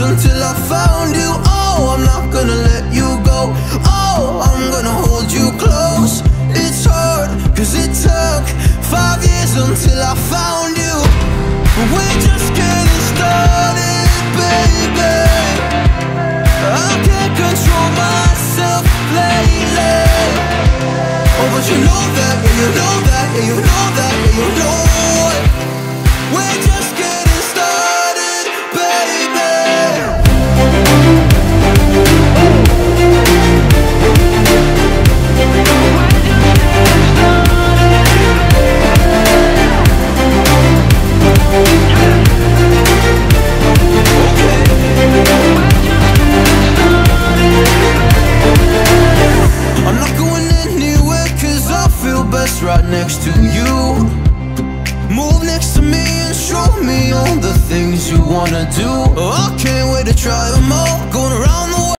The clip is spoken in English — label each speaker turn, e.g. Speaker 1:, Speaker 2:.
Speaker 1: until I found you. Oh, I'm not gonna let you go. Oh, I'm gonna hold you close. It's hard, cause it took five years until I found you. But we're just getting started, baby. I can't control myself lately. Oh, but you know that, yeah, you know that, yeah, you know that, yeah, you know it. I right next to you. Move next to me and show me all the things you wanna do. Oh, I can't wait to try them all.